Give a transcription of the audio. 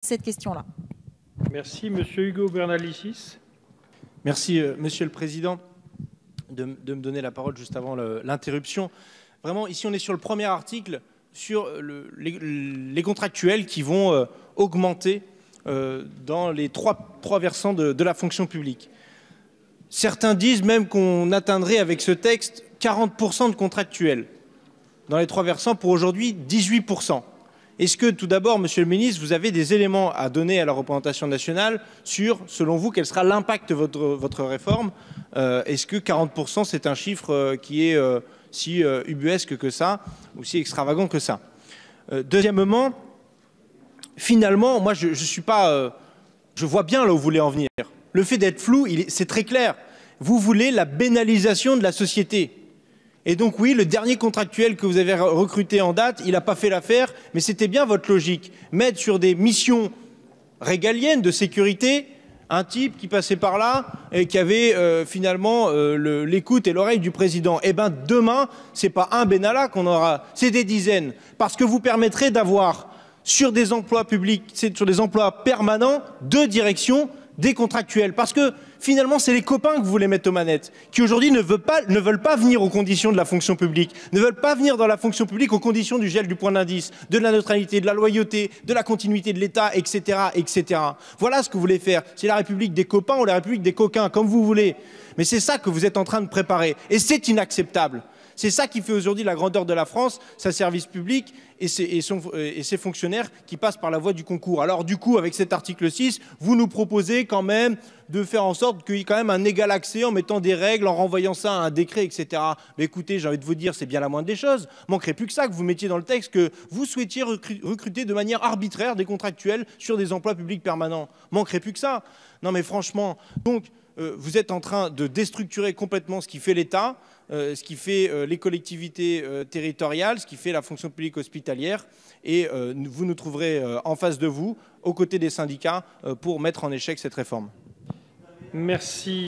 cette question-là. Merci. Monsieur Hugo Bernalicis. Merci, euh, Monsieur le Président, de, me donner la parole juste avant l'interruption. Vraiment, ici, on est sur le premier article, sur les, contractuels qui vont euh, augmenter euh, dans les trois, trois versants de, de la fonction publique. Certains disent même qu'on atteindrait avec ce texte 40% de contractuels dans les trois versants pour aujourd'hui 18%. Est-ce que tout d'abord, Monsieur le ministre, vous avez des éléments à donner à la représentation nationale sur, selon vous, quel sera l'impact de votre, réforme? Euh, Est-ce que 40% c'est un chiffre euh, qui est euh, si ubuesque que ça ou si extravagant que ça? Deuxièmement, finalement, moi je, je suis pas, je vois bien là où vous voulez en venir. Le fait d'être flou, c'est très clair. Vous voulez la bénalisation de la société. Et donc oui, le dernier contractuel que vous avez recruté en date, il n'a pas fait l'affaire, mais c'était bien votre logique. Mettre sur des missions régaliennes de sécurité un type qui passait par là et qui avait euh, finalement euh, l'écoute et l'oreille du président. Eh bien demain, ce n'est pas un Benalla qu'on aura, c'est des dizaines. Parce que vous permettrez d'avoir sur des emplois publics, sur des emplois permanents, deux directions des contractuels. Parce que finalement, c'est les copains que vous voulez mettre aux manettes, qui aujourd'hui ne, veulent pas, ne veulent pas venir aux conditions de la fonction publique, ne veulent pas venir dans la fonction publique aux conditions du gel du point d'indice, de la neutralité, de la loyauté, de la continuité de l'État, etc., etc. Voilà ce que vous voulez faire. C'est la République des copains ou la République des coquins, comme vous voulez. Mais c'est ça que vous êtes en train de préparer. Et c'est inacceptable. C'est ça qui fait aujourd'hui la grandeur de la France, sa service public et ses, et, son, et ses, fonctionnaires qui passent par la voie du concours. Alors du coup, avec cet article 6, vous nous proposez quand même de faire en sorte qu'il y ait quand même un égal accès en mettant des règles, en renvoyant ça à un décret, etc. Mais écoutez, j'ai envie de vous dire, c'est bien la moindre des choses. Manquerait plus que ça que vous mettiez dans le texte que vous souhaitiez recruter de manière arbitraire des contractuels sur des emplois publics permanents. Manquerait plus que ça. Non mais franchement, donc euh, vous êtes en train de déstructurer complètement ce qui fait l'État, euh, ce qui fait euh, les collectivités territoriales, ce qui fait la fonction publique hospitalière. Et vous nous trouverez en face de vous, aux côtés des syndicats, pour mettre en échec cette réforme. Merci.